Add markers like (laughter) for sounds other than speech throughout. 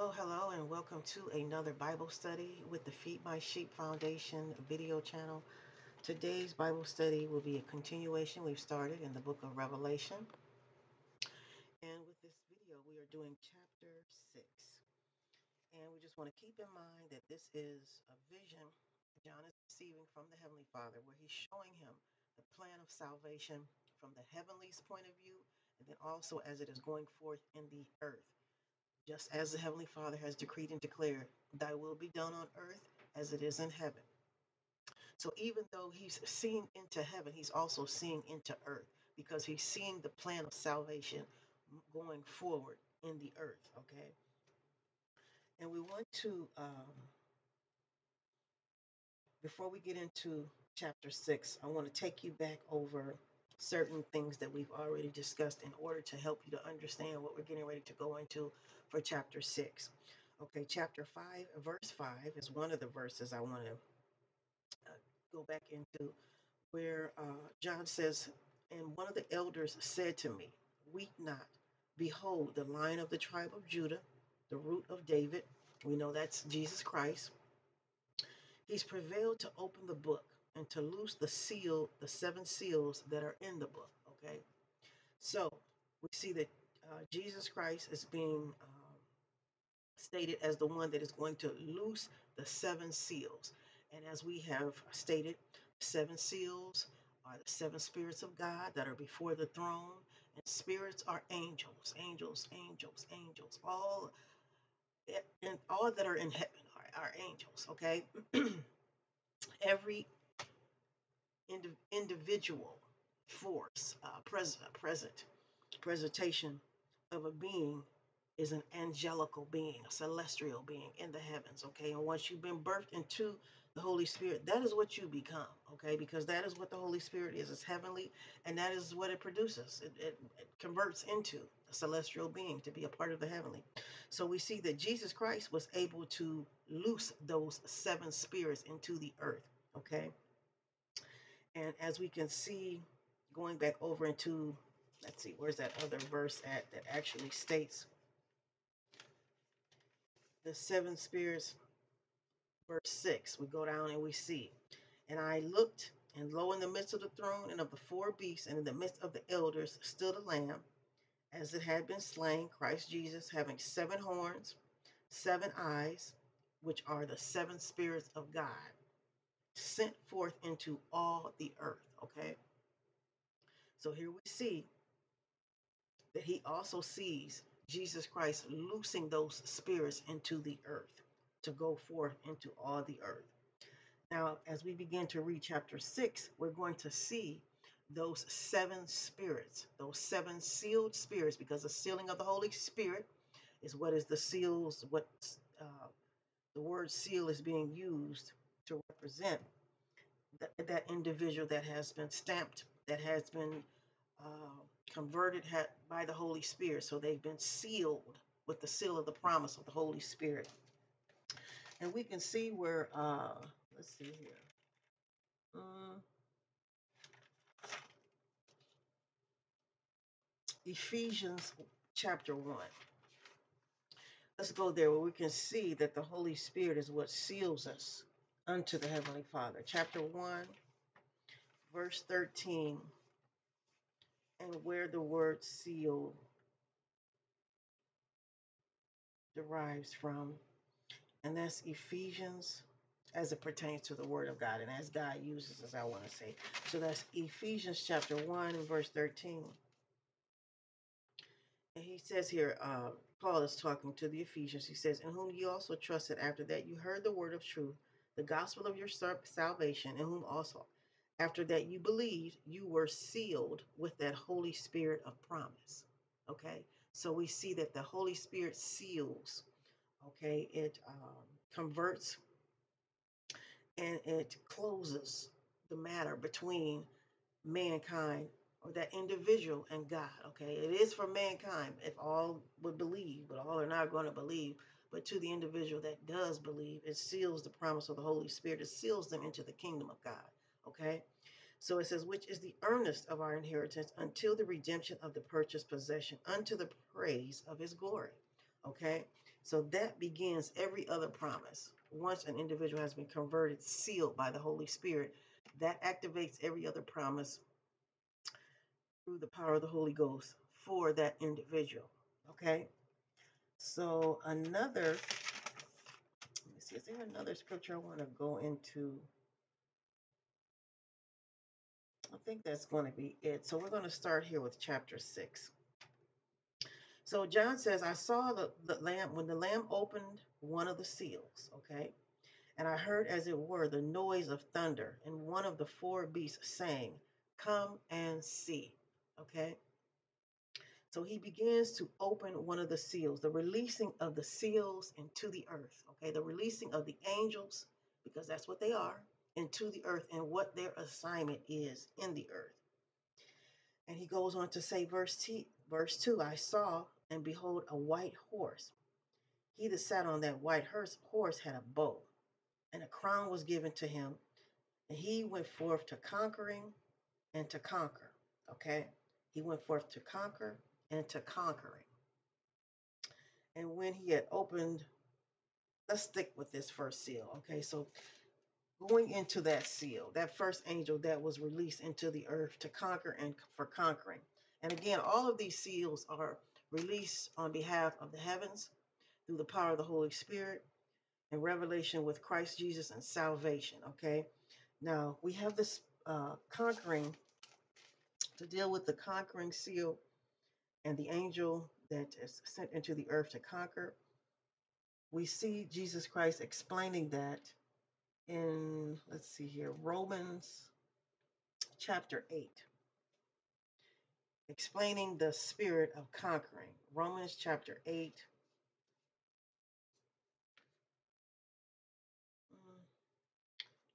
Hello, hello, and welcome to another Bible study with the Feed My Sheep Foundation video channel. Today's Bible study will be a continuation we've started in the book of Revelation. And with this video, we are doing chapter 6. And we just want to keep in mind that this is a vision John is receiving from the Heavenly Father, where he's showing him the plan of salvation from the heavenly's point of view, and then also as it is going forth in the earth just as the Heavenly Father has decreed and declared, Thy will be done on earth as it is in heaven. So even though he's seeing into heaven, he's also seeing into earth because he's seeing the plan of salvation going forward in the earth. Okay. And we want to, um, before we get into chapter six, I want to take you back over certain things that we've already discussed in order to help you to understand what we're getting ready to go into for chapter 6. Okay, chapter 5, verse 5 is one of the verses I want to uh, go back into where uh, John says, And one of the elders said to me, Weep not. Behold, the lion of the tribe of Judah, the root of David, we know that's Jesus Christ. He's prevailed to open the book and to loose the seal, the seven seals that are in the book. Okay. So we see that uh, Jesus Christ is being um, stated as the one that is going to loose the seven seals. And as we have stated, seven seals are the seven spirits of God that are before the throne. And spirits are angels, angels, angels, angels. All and all that are in heaven are, are angels. Okay. (clears throat) Every indi- individual force, uh, pres- present, presentation of a being is an angelical being, a celestial being in the heavens, okay? And once you've been birthed into the Holy Spirit, that is what you become, okay? Because that is what the Holy Spirit is. It's heavenly, and that is what it produces. It, it, it converts into a celestial being to be a part of the heavenly. So we see that Jesus Christ was able to loose those seven spirits into the earth, okay? And as we can see, going back over into, let's see, where's that other verse at that actually states the seven spirits, verse 6. We go down and we see, and I looked, and lo, in the midst of the throne and of the four beasts, and in the midst of the elders, stood a lamb, as it had been slain, Christ Jesus, having seven horns, seven eyes, which are the seven spirits of God sent forth into all the earth. Okay. So here we see that he also sees Jesus Christ loosing those spirits into the earth to go forth into all the earth. Now, as we begin to read chapter six, we're going to see those seven spirits, those seven sealed spirits, because the sealing of the Holy Spirit is what is the seals, what uh, the word seal is being used to represent that, that individual that has been stamped, that has been uh, converted by the Holy Spirit. So they've been sealed with the seal of the promise of the Holy Spirit. And we can see where, uh, let's see here. Um, Ephesians chapter 1. Let's go there where we can see that the Holy Spirit is what seals us unto the Heavenly Father. Chapter 1, verse 13, and where the word seal derives from. And that's Ephesians as it pertains to the Word of God and as God uses, as I want to say. So that's Ephesians chapter 1 and verse 13. And he says here, uh, Paul is talking to the Ephesians. He says, In whom you also trusted after that you heard the word of truth the gospel of your salvation, in whom also, after that you believed, you were sealed with that Holy Spirit of promise. Okay, so we see that the Holy Spirit seals. Okay, it um, converts and it closes the matter between mankind or that individual and God. Okay, it is for mankind if all would believe, but all are not going to believe but to the individual that does believe, it seals the promise of the Holy Spirit. It seals them into the kingdom of God. Okay? So it says, which is the earnest of our inheritance until the redemption of the purchased possession, unto the praise of his glory. Okay, so that begins every other promise. Once an individual has been converted, sealed by the Holy Spirit, that activates every other promise through the power of the Holy Ghost for that individual. Okay, so another, let me see, is there another scripture I want to go into? I think that's going to be it. So we're going to start here with chapter 6. So John says, I saw the, the lamb, when the lamb opened one of the seals, okay? And I heard, as it were, the noise of thunder, and one of the four beasts saying, Come and see, okay? So he begins to open one of the seals, the releasing of the seals into the earth, okay? The releasing of the angels, because that's what they are, into the earth and what their assignment is in the earth. And he goes on to say, verse, t- verse 2 I saw and behold a white horse. He that sat on that white horse horse had a bow, and a crown was given to him, and he went forth to conquering and to conquer. Okay? He went forth to conquer and to conquering. And when he had opened, let's stick with this first seal. Okay, so going into that seal, that first angel that was released into the earth to conquer and for conquering. And again, all of these seals are released on behalf of the heavens through the power of the Holy Spirit and revelation with Christ Jesus and salvation. Okay, now we have this uh, conquering to deal with the conquering seal and the angel that is sent into the earth to conquer. We see Jesus Christ explaining that in, let's see here, Romans chapter 8, explaining the spirit of conquering. Romans chapter 8. mm,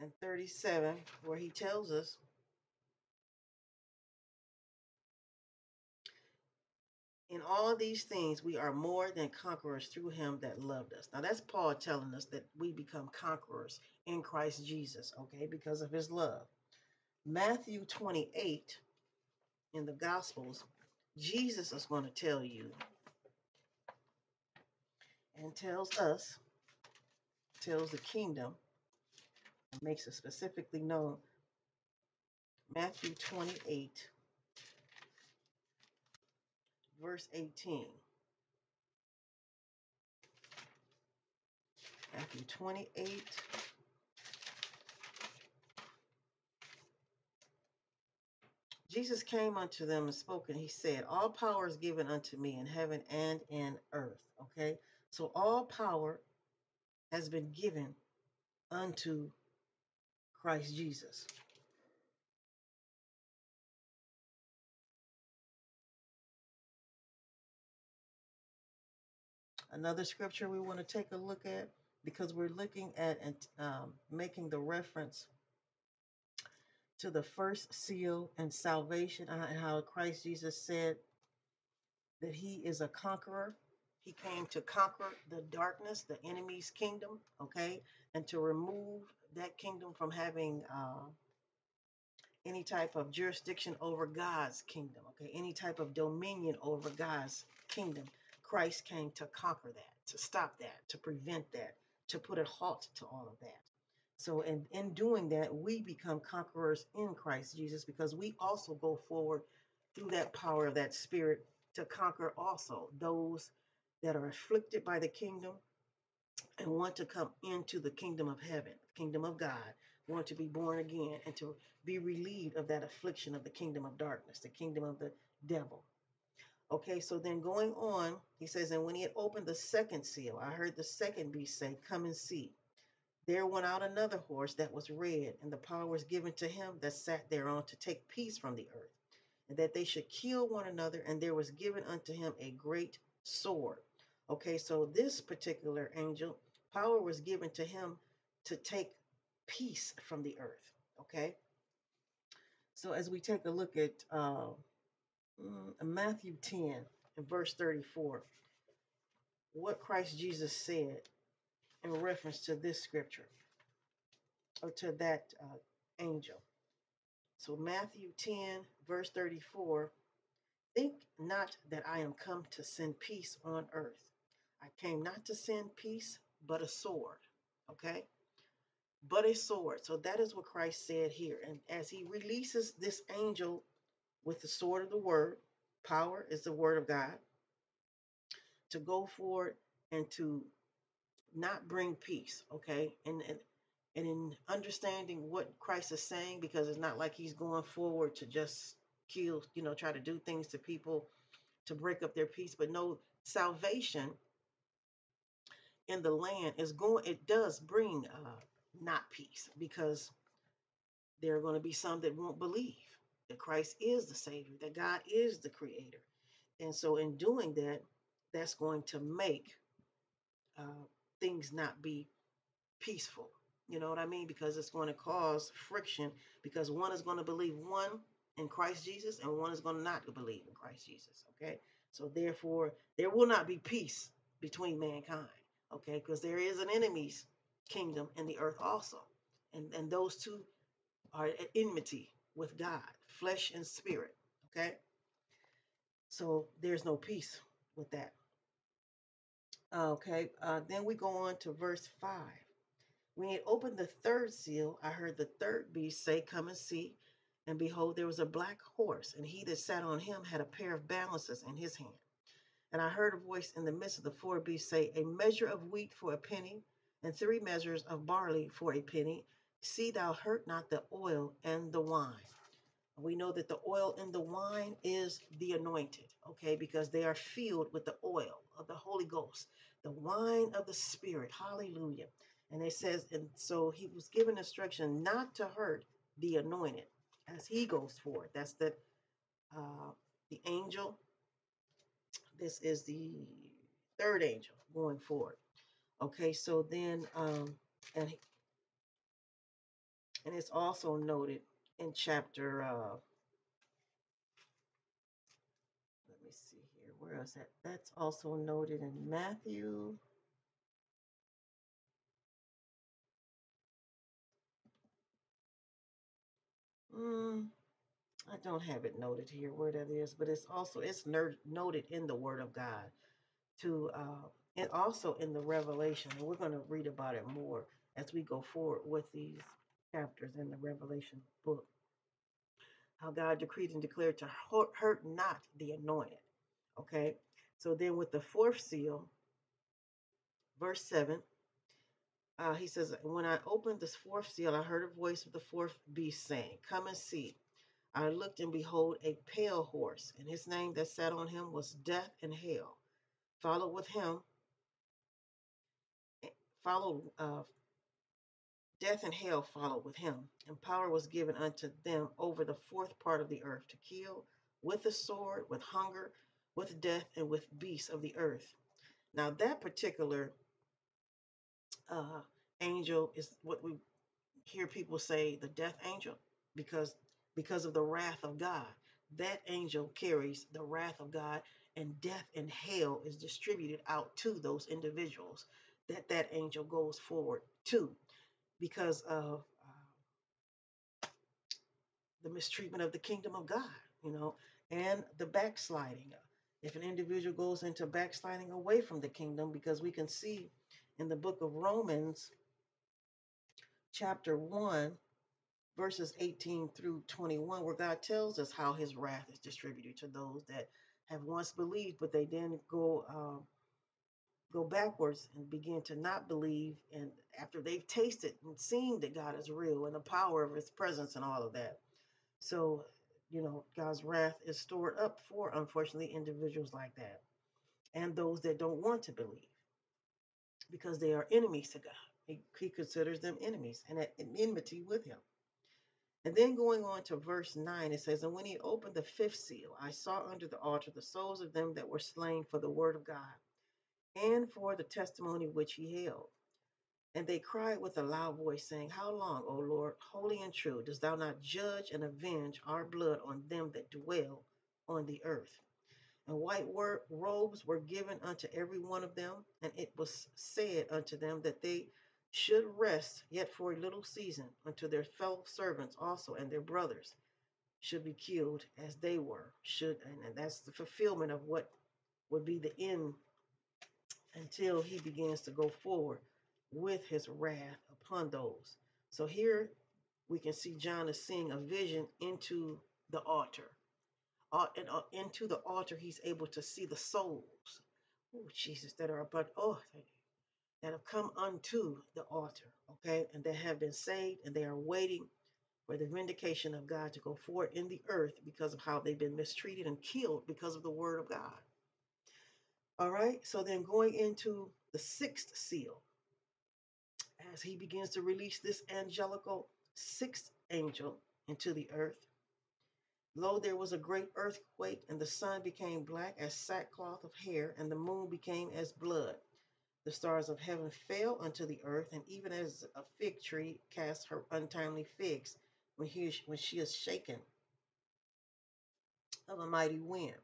And 37, where he tells us In all these things, we are more than conquerors through him that loved us. Now, that's Paul telling us that we become conquerors in Christ Jesus, okay, because of his love. Matthew 28 in the Gospels, Jesus is going to tell you and tells us, tells the kingdom, and makes it specifically known. Matthew 28 verse 18. Matthew 28. Jesus came unto them and spoke, and he said, All power is given unto me in heaven and in earth. Okay? So all power has been given unto Christ Jesus. Another scripture we want to take a look at because we're looking at and um, making the reference to the first seal and salvation and how Christ Jesus said that he is a conqueror. He came to conquer the darkness, the enemy's kingdom, okay, and to remove that kingdom from having uh, any type of jurisdiction over God's kingdom, okay, any type of dominion over God's kingdom. Christ came to conquer that, to stop that, to prevent that, to put a halt to all of that. So, in, in doing that, we become conquerors in Christ Jesus because we also go forward through that power of that spirit to conquer also those that are afflicted by the kingdom and want to come into the kingdom of heaven, kingdom of God, want to be born again and to be relieved of that affliction of the kingdom of darkness, the kingdom of the devil. Okay, so then going on, he says, and when he had opened the second seal, I heard the second beast say, Come and see. There went out another horse that was red, and the power was given to him that sat thereon to take peace from the earth, and that they should kill one another, and there was given unto him a great sword. Okay, so this particular angel, power was given to him to take peace from the earth. Okay, so as we take a look at uh, Matthew 10 and verse 34, what Christ Jesus said in reference to this scripture or to that uh, angel. So, Matthew 10, verse 34 Think not that I am come to send peace on earth. I came not to send peace, but a sword. Okay? But a sword. So that is what Christ said here. And as he releases this angel with the sword of the word, power is the word of God, to go forward and to not bring peace. Okay? And, and and in understanding what Christ is saying, because it's not like he's going forward to just kill, you know, try to do things to people to break up their peace, but no salvation in the land is going it does bring uh not peace because there are going to be some that won't believe that Christ is the savior that God is the creator. And so in doing that that's going to make uh, things not be peaceful. You know what I mean? Because it's going to cause friction because one is going to believe one in Christ Jesus and one is going to not believe in Christ Jesus okay? So therefore there will not be peace between mankind okay? Because there is an enemy's kingdom in the earth also. And and those two are at enmity with god flesh and spirit okay? So there's no peace with that. Okay uh, then we go on to verse 5 when he opened the third seal i heard the third beast say come and see. And behold there was a black horse and he that sat on him had a pair of balances in his hand. And I heard a voice in the midst of the four beasts say, A measure of wheat for a penny, and three measures of barley for a penny. See thou hurt not the oil and the wine. We know that the oil and the wine is the anointed, okay, because they are filled with the oil of the Holy Ghost, the wine of the Spirit. Hallelujah. And it says, and so he was given instruction not to hurt the anointed as he goes forth. That's the uh, the angel this is the third angel going forward. Okay, so then, um, and and it's also noted in chapter. Uh, let me see here. Where is that? That's also noted in Matthew. Mm, I don't have it noted here where that is, but it's also it's noted in the Word of God to uh, and also in the Revelation, and we're going to read about it more as we go forward with these chapters in the Revelation book. how God decreed and declared to hurt, not the anointed. Okay. So then with the fourth seal, verse 7, uh, he says, When I opened this fourth seal, I heard a voice of the fourth beast saying, Come and see. I looked and behold a pale horse, and his name that sat on him was Death and Hell. Followed with him, eh, followed uh, Death and hell followed with him, and power was given unto them over the fourth part of the earth to kill with the sword, with hunger, with death, and with beasts of the earth. Now, that particular uh, angel is what we hear people say the death angel, because because of the wrath of God. That angel carries the wrath of God, and death and hell is distributed out to those individuals that that angel goes forward to because of uh, the mistreatment of the kingdom of God, you know, and the backsliding. If an individual goes into backsliding away from the kingdom, because we can see in the book of Romans, chapter 1, verses 18 through 21, where God tells us how his wrath is distributed to those that have once believed, but they then go. Uh, go backwards and begin to not believe and after they've tasted and seen that God is real and the power of his presence and all of that So, you know, God's wrath is stored up for, unfortunately, individuals like that and those that don't want to believe because they are enemies to God. He, he considers them enemies and at enmity with him. And then going on to verse 9, it says, And when he opened the fifth seal, I saw under the altar the souls of them that were slain for the word of God and for the testimony which he held. And they cried with a loud voice, saying, How long, O Lord, holy and true, dost thou not judge and avenge our blood on them that dwell on the earth? And white robes were given unto every one of them, and it was said unto them that they should rest yet for a little season unto their fellow servants also and their brothers should be killed as they were should and, and that's the fulfillment of what would be the end until he begins to go forward with his wrath upon those. So here we can see John is seeing a vision into the altar. Uh, and, uh, into the altar, he's able to see the souls. Oh, Jesus, that are but oh, that have come unto the altar, okay, and they have been saved, and they are waiting for the vindication of God to go forward in the earth because of how they've been mistreated and killed because of the word of God. All right, so then going into the sixth seal, as he begins to release this angelical sixth angel into the earth. Lo, there was a great earthquake, and the sun became black as sackcloth of hair, and the moon became as blood. The stars of heaven fell unto the earth, and even as a fig tree casts her untimely figs when, he, when she is shaken of a mighty wind.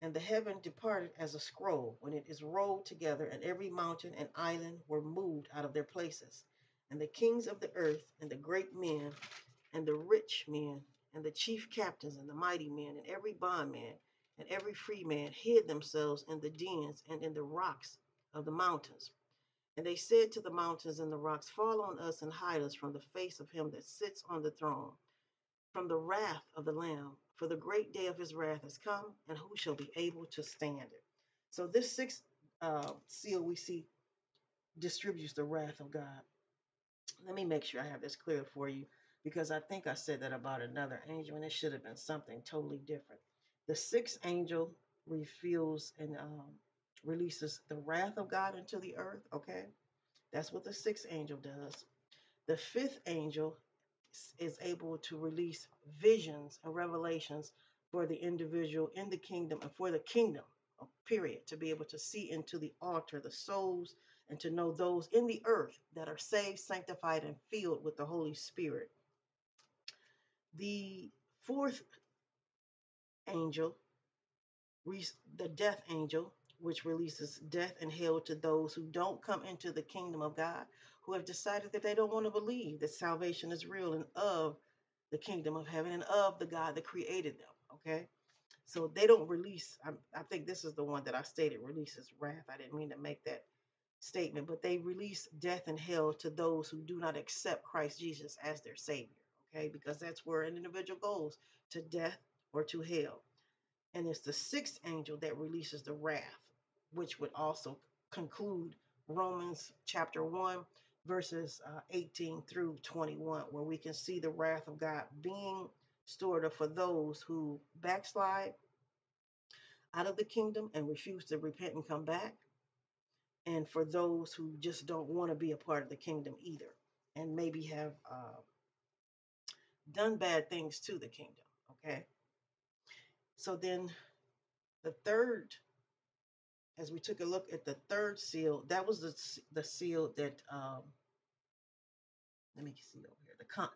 And the heaven departed as a scroll when it is rolled together, and every mountain and island were moved out of their places. And the kings of the earth, and the great men, and the rich men, and the chief captains, and the mighty men, and every bondman, and every free man hid themselves in the dens and in the rocks of the mountains. And they said to the mountains and the rocks, Fall on us and hide us from the face of him that sits on the throne, from the wrath of the Lamb. For the great day of his wrath has come, and who shall be able to stand it? So, this sixth uh, seal we see distributes the wrath of God. Let me make sure I have this clear for you because I think I said that about another angel, and it should have been something totally different. The sixth angel reveals and um, releases the wrath of God into the earth. Okay, that's what the sixth angel does. The fifth angel is able to release visions and revelations for the individual in the kingdom and for the kingdom, uh, period, to be able to see into the altar, the souls, and to know those in the earth that are saved, sanctified, and filled with the Holy Spirit. The fourth angel, the death angel, which releases death and hell to those who don't come into the kingdom of God, who have decided that they don't want to believe that salvation is real and of the kingdom of heaven and of the God that created them. Okay. So they don't release. I, I think this is the one that I stated releases wrath. I didn't mean to make that statement, but they release death and hell to those who do not accept Christ Jesus as their Savior. Okay. Because that's where an individual goes to death or to hell. And it's the sixth angel that releases the wrath, which would also conclude Romans chapter 1, verses uh, 18 through 21, where we can see the wrath of God being stored up for those who backslide out of the kingdom and refuse to repent and come back, and for those who just don't want to be a part of the kingdom either, and maybe have uh, done bad things to the kingdom. Okay. So then the third, as we took a look at the third seal, that was the, the seal that um, let me see over here. The con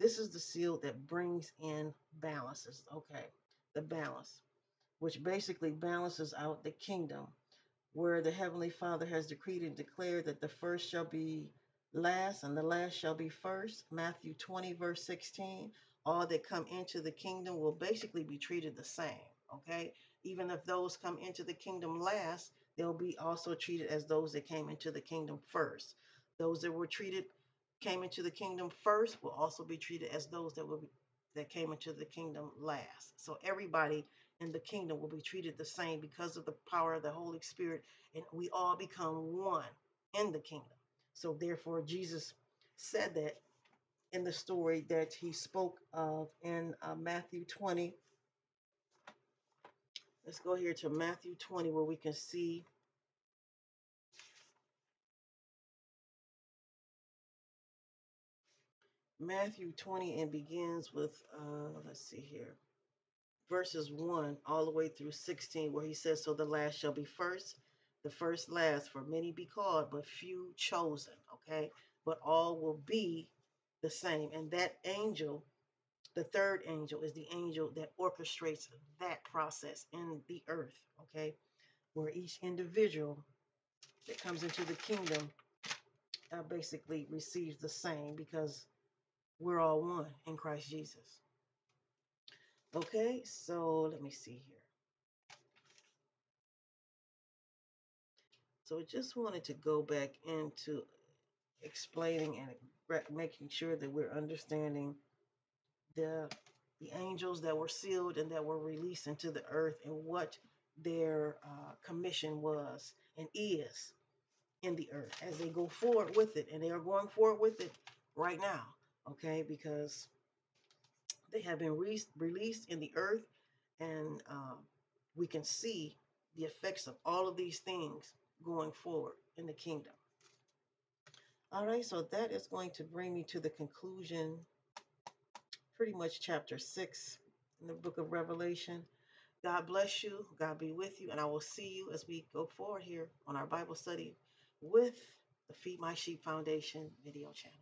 this is the seal that brings in balances. Okay, the balance, which basically balances out the kingdom, where the Heavenly Father has decreed and declared that the first shall be last and the last shall be first. Matthew 20, verse 16. All that come into the kingdom will basically be treated the same. Okay, even if those come into the kingdom last, they'll be also treated as those that came into the kingdom first. Those that were treated came into the kingdom first will also be treated as those that will be that came into the kingdom last. So everybody in the kingdom will be treated the same because of the power of the Holy Spirit, and we all become one in the kingdom. So therefore, Jesus said that in the story that he spoke of in uh, Matthew 20. Let's go here to Matthew 20, where we can see Matthew 20 and begins with, uh, let's see here, verses 1 all the way through 16, where he says, So the last shall be first, the first last, for many be called, but few chosen. Okay. But all will be the same. And that angel, the third angel, is the angel that orchestrates that process in the earth. Okay. Where each individual that comes into the kingdom uh, basically receives the same because we're all one in Christ Jesus. Okay, so let me see here. So I just wanted to go back into explaining and making sure that we're understanding the the angels that were sealed and that were released into the earth and what their uh, commission was and is in the earth as they go forward with it and they are going forward with it right now okay because they have been re- released in the earth and uh, we can see the effects of all of these things going forward in the kingdom all right, so that is going to bring me to the conclusion, pretty much chapter six in the book of Revelation. God bless you. God be with you. And I will see you as we go forward here on our Bible study with the Feed My Sheep Foundation video channel.